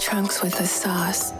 Trunks with the sauce.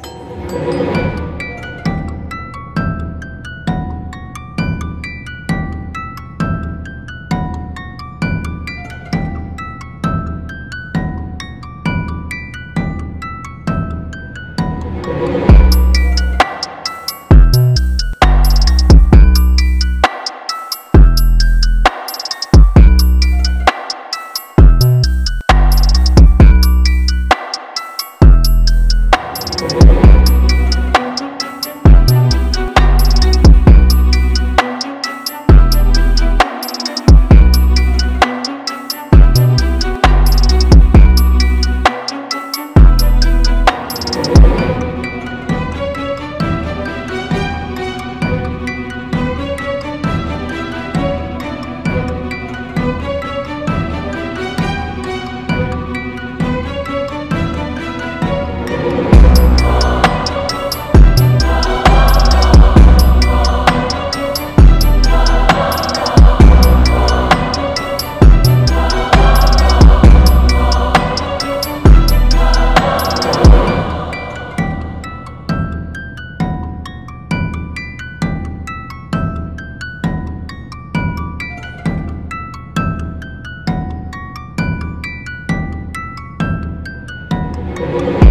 You